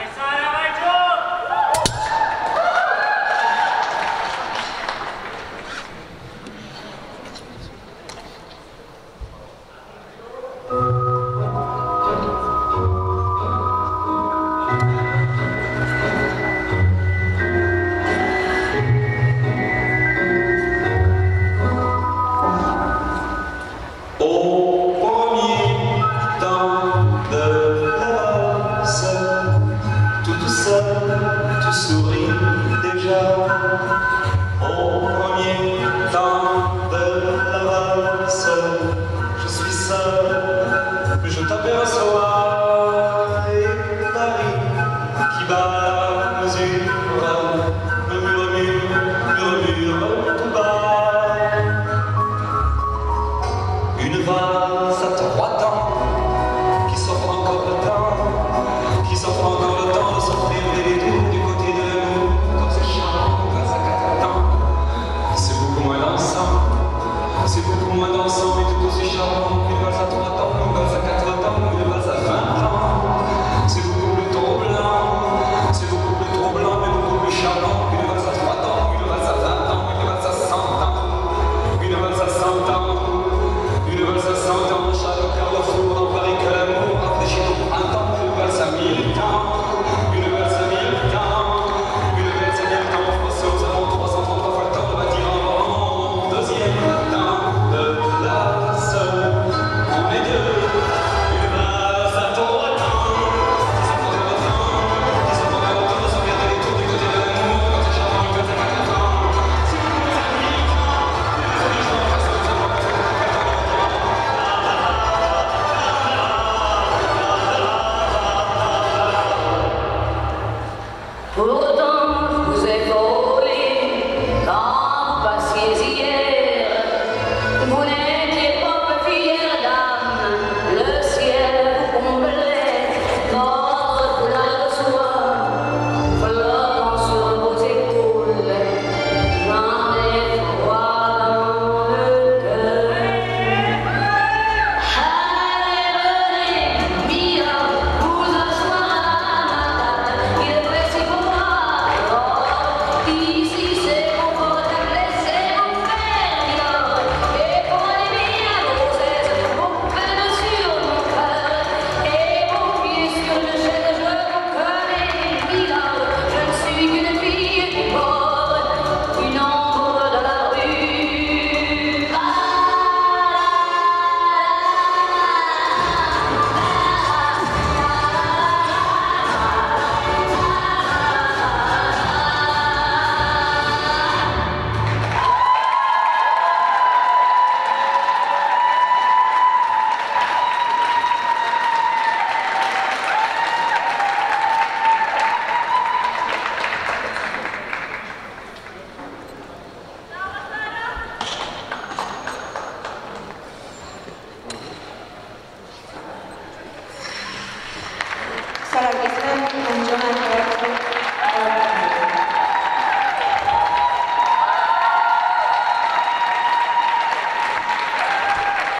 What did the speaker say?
Right side. Tu souris déjà